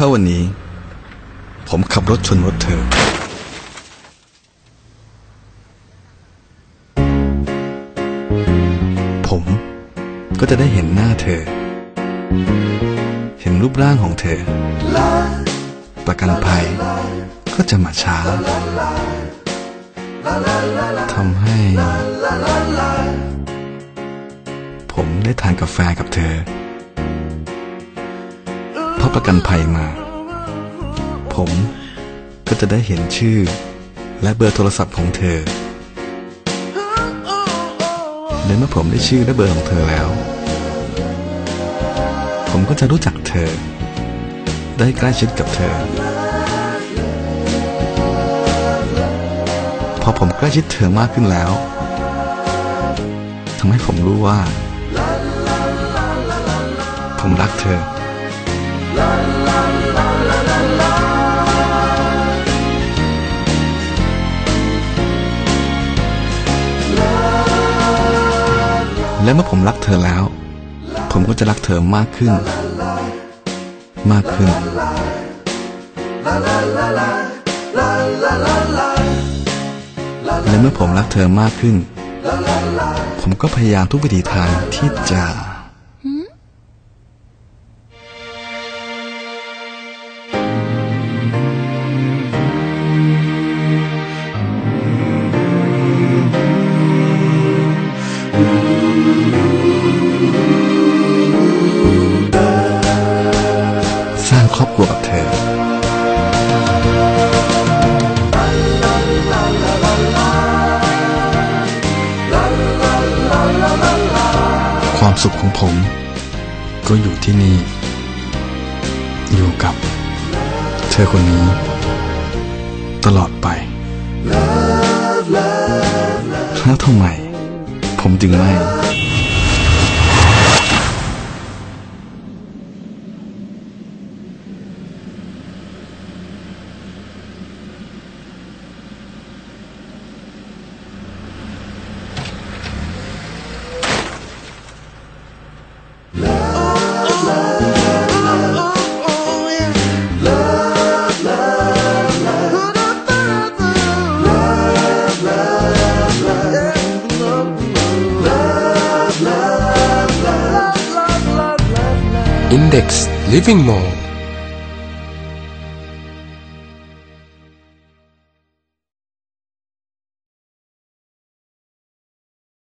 ช้าวันนี้ ผมขับรถชนรถเธอ ผมก็จะได้เห็นหน้าเธอ เห็นรูปร่างของเธอ ประกันภัยก็จะมาช้าทำให้ ผมได้ทานกาแฟกับเธอาประกันภัยมา ผมก็จะได้เห็นชื่อและเบอร์โทรศัพท์ของเธอ และเมื่อผมได้ชื่อและเบอร์ของเธอแล้ว ผมก็จะรู้จักเธอ ได้ใกล้ชิดกับเธอ พอผมใกล้ชิดเธอมากขึ้นแล้วทำให้ผมรู้ว่า ผมรักเธอ และเมื่อผมรักเธอแล้ว ผมก็จะรักเธอมากขึ้น มากขึ้น และเมื่อผมรักเธอมากขึ้น ผมก็พยายามทุกวิธีทางที่จะ ครอบครัวกับเธอความสุขของผม ก็อยู่ที่นี่ อยู่กับ เธอคนนี้ ตลอดไปแล้วทำไม ผมจึงไม่ Index Living Mall